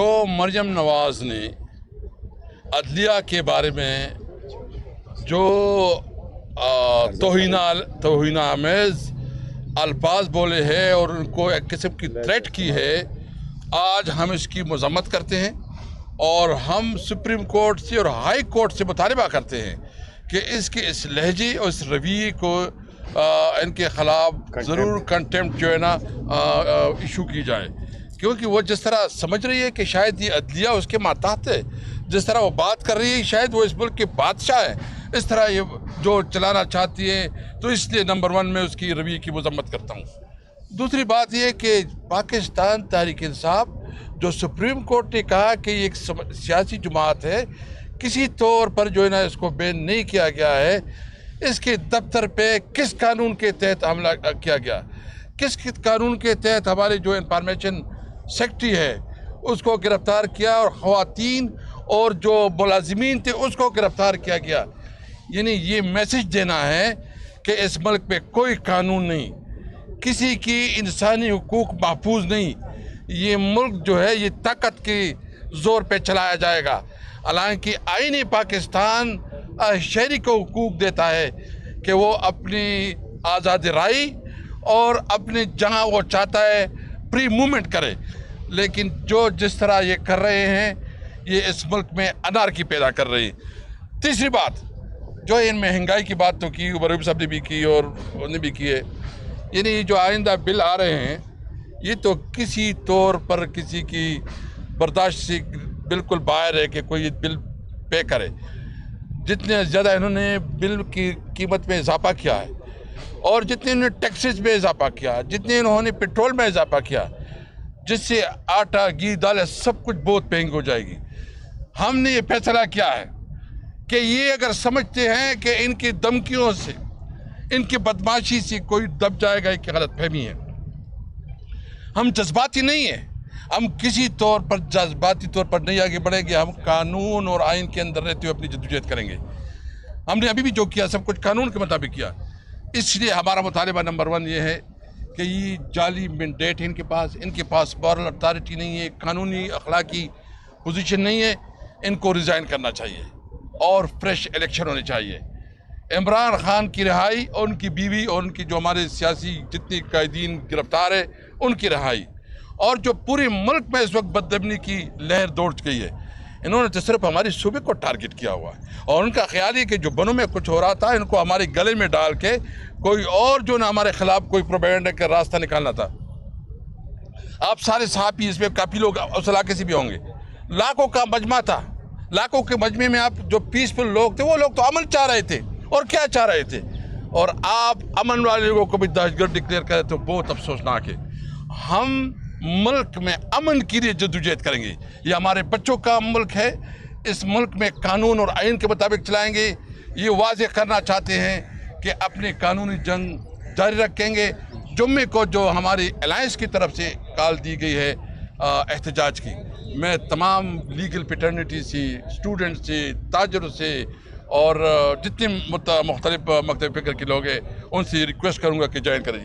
तो मरियम नवाज़ ने अदलिया के बारे में जो तोहिना तोहिना आमेज़ अल्फाज बोले हैं और उनको एक किस्म की थ्रेट की है आज हम इसकी मजम्मत करते हैं और हम सुप्रीम कोर्ट से और हाई कोर्ट से मुतालबा करते हैं कि इसके इस लहजे और इस रवैये को आ, इनके ख़िलाफ़ ज़रूर कंटेम्प्ट जो है ना इशू की जाए। क्योंकि वो जिस तरह समझ रही है कि शायद ये अदलिया उसके मातहत है, जिस तरह वो बात कर रही है शायद वो इस मुल्क के बादशाह है, इस तरह ये जो चलाना चाहती है तो इसलिए नंबर वन में उसकी रवि की मजम्मत करता हूँ। दूसरी बात यह कि पाकिस्तान तहरीक इंसाफ, जो सुप्रीम कोर्ट ने कहा कि एक सियासी जमात है, किसी तौर पर जो है ना इसको बैन नहीं किया गया है, इसके दफ्तर पे किस कानून के तहत हमला किया गया? किस कानून के तहत हमारे जो इंफॉर्मेशन सेक्रेटरी है। उसको गिरफ़्तार किया और ख़वातीन और जो मुलाजमीन थे, उसको गिरफ़्तार किया गया। यानी ये मैसेज देना है कि इस मुल्क में कोई कानून नहीं, किसी की इंसानी हकूक महफूज नहीं। ये मुल्क जो है, ये ताकत के ज़ोर पे चलाया जाएगा। हालाँकि आईनी पाकिस्तान शहरी को हकूक देता है कि वो अपनी आज़ादी राय और अपने जहाँ वो चाहता है प्री मूवमेंट करे लेकिन जो जिस तरह ये कर रहे हैं ये इस मुल्क में अनारकी पैदा कर रही तीसरी बात जो इन महँगाई की बात तो की मरूब साहब ने भी की और उन्होंने भी की है यानी जो आइंदा बिल आ रहे हैं ये तो किसी तौर पर किसी की बर्दाश्त से बिल्कुल बाहर है कि कोई बिल पे करे जितने ज़्यादा इन्होंने बिल की कीमत में इजाफा किया है और जितने इन्होंने टैक्सेस में इजाफा किया, जितने इन्होंने पेट्रोल में इजाफा किया, जिससे आटा, घी, दालें सब कुछ बहुत महँगी हो जाएगी। हमने ये फैसला किया है कि ये अगर समझते हैं कि इनकी धमकियों से, इनकी बदमाशी से कोई दब जाएगा कि गलत फहमी है। हम जज्बाती नहीं है। हम किसी तौर पर, जज्बाती तौर पर नहीं आगे बढ़ेंगे। हम कानून और आइन के अंदर रहते हुए अपनी जदोजहद करेंगे। हमने अभी भी जो किया, सब कुछ कानून के मुताबिक किया। इसलिए हमारा मुतालबा नंबर वन ये है कि ये जाली मैंडेट इनके पास इनके पास मॉरल अथॉरिटी नहीं है, कानूनी अखलाकी पोजीशन नहीं है, इनको रिज़ाइन करना चाहिए और फ्रेश इलेक्शन होने चाहिए। इमरान खान की रिहाई और उनकी बीवी और उनकी जो हमारे सियासी जितनी कैदीन गिरफ़्तार है, उनकी रिहाई। और जो पूरे मुल्क में इस वक्त बदमनी की लहर दौड़ गई है इन्होंने तो सिर्फ़ हमारे सूबे को टारगेट किया हुआ है। और उनका ख्याल है कि जो बनों में कुछ हो रहा था, इनको हमारे गले में डाल के कोई और जो ना हमारे खिलाफ कोई प्रोपेगेंडा का रास्ता निकालना था। आप सारे साहबी इसमें काफ़ी लोग उस इलाके से भी होंगे। लाखों का मजमा था। लाखों के मजमे में आप जो पीसफुल लोग थे, वो लोग तो अमन चाह रहे थे। और क्या चाह रहे थे? और आप अमन वाले लोगों को भी दहशतगर्द डिक्लेयर करें तो बहुत अफसोसनाक है। हम मुल्क में अमन के लिए जदोजहद करेंगे। ये हमारे बच्चों का मुल्क है। इस मुल्क में कानून और आइन के मुताबिक चलाएँगे। ये वाज करना चाहते हैं कि अपनी कानूनी जंग जारी रखेंगे। जुम्मे को जो हमारी अलायंस की तरफ़ से कॉल दी गई है एहतजाज की। मैं तमाम लीगल पिटर्निटी से स्टूडेंट से, ताजरों से और जितने मुख्तलिफ़, मकतब फ़िक्र के लोग हैं, उनसे रिक्वेस्ट करूँगा कि ज्वाइन करें।